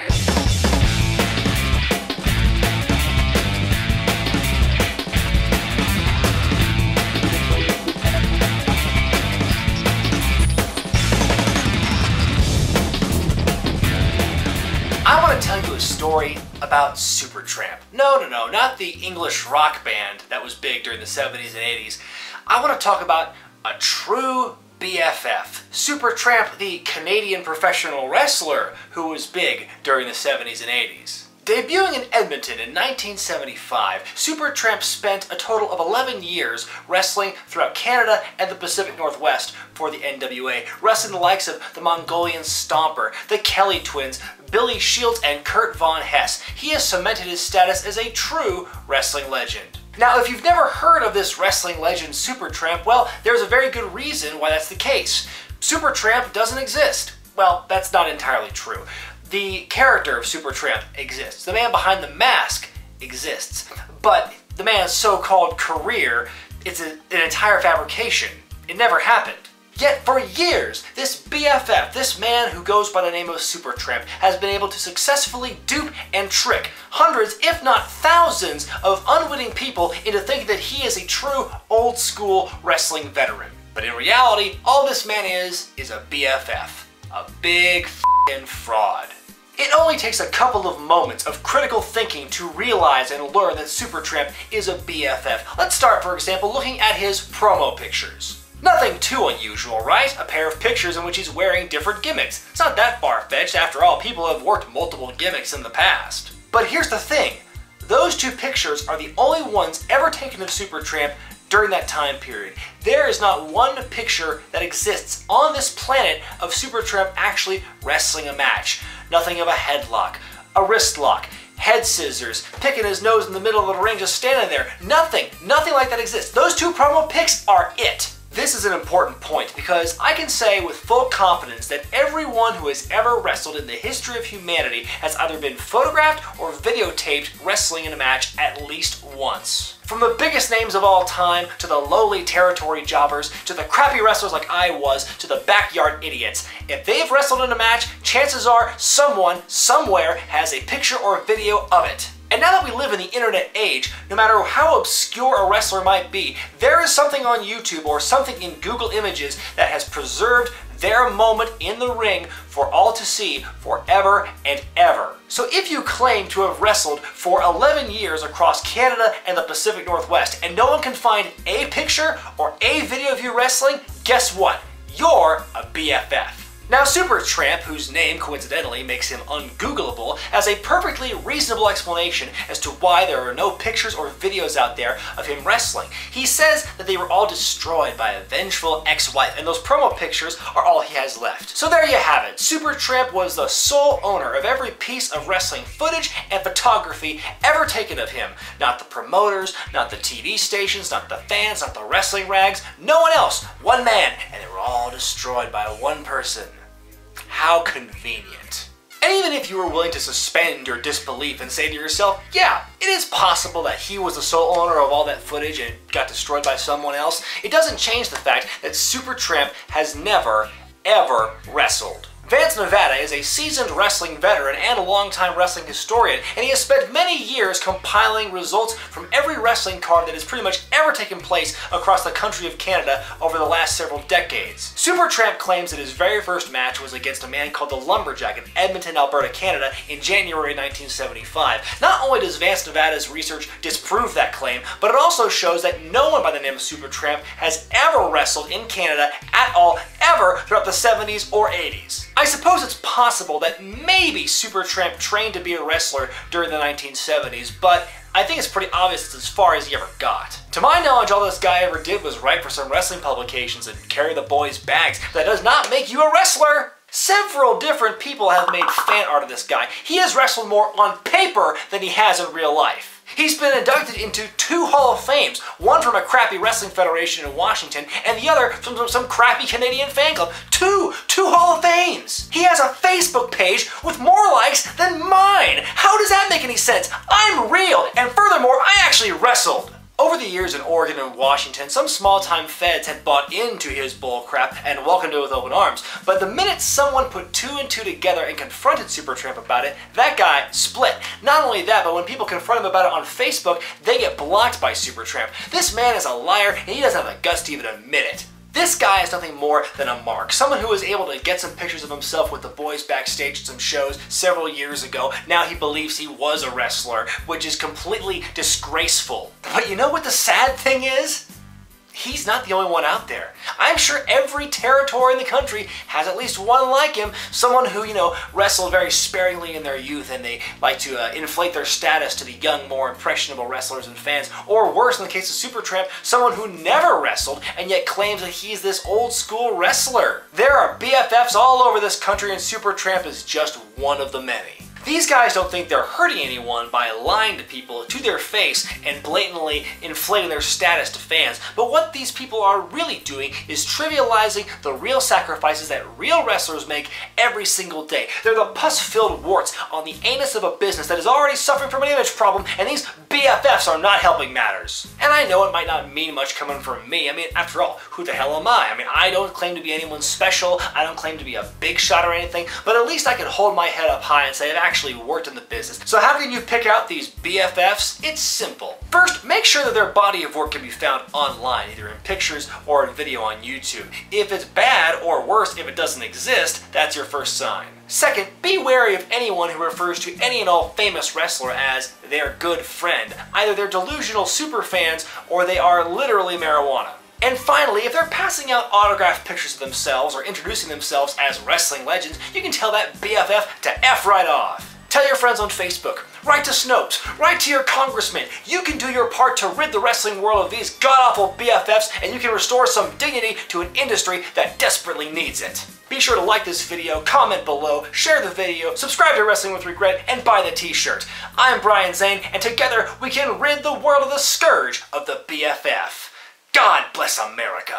I want to tell you a story about Supertramp. No, no, no, not the English rock band that was big during the 70s and 80s. I want to talk about a true BFF. Supertramp, the Canadian professional wrestler who was big during the 70s and 80s. Debuting in Edmonton in 1975, Supertramp spent a total of 11 years wrestling throughout Canada and the Pacific Northwest for the NWA, wrestling the likes of the Mongolian Stomper, the Kelly Twins, Billy Shields, and Kurt Von Hess. He has cemented his status as a true wrestling legend. Now, if you've never heard of this wrestling legend Supertramp, well, there's a very good reason why that's the case. Supertramp doesn't exist. Well, that's not entirely true the character of Supertramp exists. The man behind the mask exists. But the man's so-called career, it's a, an entire fabrication. It never happened. Yet for years, this BFF, this man who goes by the name of Supertramp, has been able to successfully dupe and trick hundreds, if not thousands, of unwitting people into thinking that he is a true old school wrestling veteran. But in reality, all this man is, is a BFF. A big f***ing fraud. It only takes a couple of moments of critical thinking to realize and learn that Supertramp is a BFF. Let's start, for example, looking at his promo pictures. Nothing too unusual, right? A pair of pictures in which he's wearing different gimmicks. It's not that far-fetched, after all, people have worked multiple gimmicks in the past. But here's the thing, those two pictures are the only ones ever taken of Supertramp during that time period. There is not one picture that exists on this planet of Supertramp actually wrestling a match. Nothing of a headlock, a wrist lock, head scissors, picking his nose in the middle of the ring just standing there. Nothing, nothing like that exists. Those two promo pics are it. This is an important point because I can say with full confidence that everyone who has ever wrestled in the history of humanity has either been photographed or videotaped wrestling in a match at least once. From the biggest names of all time, to the lowly territory jobbers, to the crappy wrestlers like I was, to the backyard idiots. If they've wrestled in a match, chances are someone, somewhere, has a picture or video of it. And now that we live in the internet age, no matter how obscure a wrestler might be, there is something on YouTube or something in Google Images that has preserved their moment in the ring for all to see forever and ever. So if you claim to have wrestled for 11 years across Canada and the Pacific Northwest and no one can find a picture or a video of you wrestling, guess what? You're a BFF. Now Supertramp, whose name coincidentally makes him ungoogleable, has a perfectly reasonable explanation as to why there are no pictures or videos out there of him wrestling. He says that they were all destroyed by a vengeful ex-wife, and those promo pictures are all he has left. So there you have it. Supertramp was the sole owner of every piece of wrestling footage and photography ever taken of him. Not the promoters, not the TV stations, not the fans, not the wrestling rags, no one else. One man, and they were all destroyed by one person. How convenient. And even if you were willing to suspend your disbelief and say to yourself, yeah, it is possible that he was the sole owner of all that footage and got destroyed by someone else, it doesn't change the fact that Supertramp has never, ever wrestled. Vance Nevada is a seasoned wrestling veteran and a longtime wrestling historian, and he has spent many years compiling results from every wrestling card that has pretty much ever taken place across the country of Canada over the last several decades. Supertramp claims that his very first match was against a man called the Lumberjack in Edmonton, Alberta, Canada in January 1975. Not only does Vance Nevada's research disprove that claim, but it also shows that no one by the name of Supertramp has ever wrestled in Canada at all, ever throughout the 70s or 80s. I suppose it's possible that maybe Supertramp trained to be a wrestler during the 1970s, but I think it's pretty obvious it's as far as he ever got. To my knowledge, all this guy ever did was write for some wrestling publications and carry the boys' bags. That does not make you a wrestler! Several different people have made fan art of this guy. He has wrestled more on paper than he has in real life. He's been inducted into two Hall of Fames, one from a crappy wrestling federation in Washington, and the other from some crappy Canadian fan club. Two, two Hall of Fames! He has a Facebook page with more likes than mine! How does that make any sense? I'm real, and furthermore, I actually wrestled! Over the years in Oregon and Washington, some small-time feds had bought into his bullcrap and welcomed it with open arms. But the minute someone put two and two together and confronted Supertramp about it, that guy split. Not only that, but when people confront him about it on Facebook, they get blocked by Supertramp. This man is a liar, and he doesn't have the guts to even admit it. This guy is nothing more than a mark. Someone who was able to get some pictures of himself with the boys backstage at some shows several years ago. Now he believes he was a wrestler, which is completely disgraceful. But you know what the sad thing is? He's not the only one out there. I'm sure every territory in the country has at least one like him, someone who, you know, wrestled very sparingly in their youth and they like to uh, inflate their status to the young, more impressionable wrestlers and fans. Or worse, in the case of Supertramp, someone who never wrestled and yet claims that he's this old school wrestler. There are BFFs all over this country and Supertramp is just one of the many. These guys don't think they're hurting anyone by lying to people to their face and blatantly inflating their status to fans, but what these people are really doing is trivializing the real sacrifices that real wrestlers make every single day. They're the pus-filled warts on the anus of a business that is already suffering from an image problem, and these BFFs are not helping matters. And I know it might not mean much coming from me. I mean, after all, who the hell am I? I mean, I don't claim to be anyone special, I don't claim to be a big shot or anything, but at least I can hold my head up high and say I've actually actually worked in the business. So how can you pick out these BFFs? It's simple. First, make sure that their body of work can be found online, either in pictures or in video on YouTube. If it's bad, or worse, if it doesn't exist, that's your first sign. Second, be wary of anyone who refers to any and all famous wrestler as their good friend. Either they're delusional super fans or they are literally marijuana. And finally, if they're passing out autographed pictures of themselves or introducing themselves as wrestling legends, you can tell that BFF to F right off. Tell your friends on Facebook, write to Snopes, write to your congressman. You can do your part to rid the wrestling world of these god-awful BFFs and you can restore some dignity to an industry that desperately needs it. Be sure to like this video, comment below, share the video, subscribe to Wrestling with Wregret, and buy the t-shirt. I'm Brian Zane, and together we can rid the world of the scourge of the BFF. God bless America.